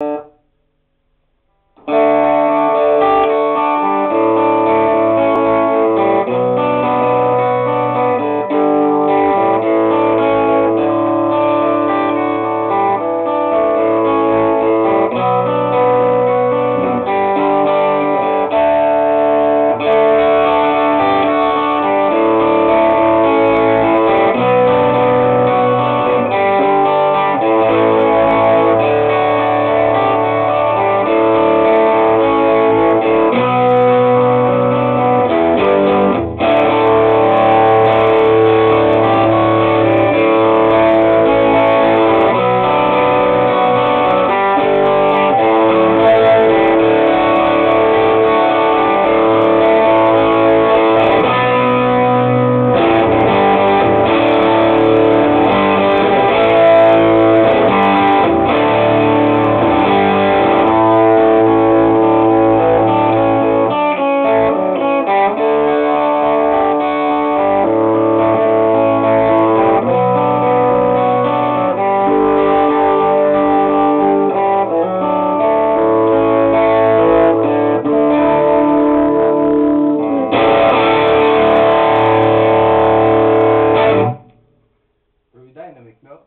Uh, dynamic, no?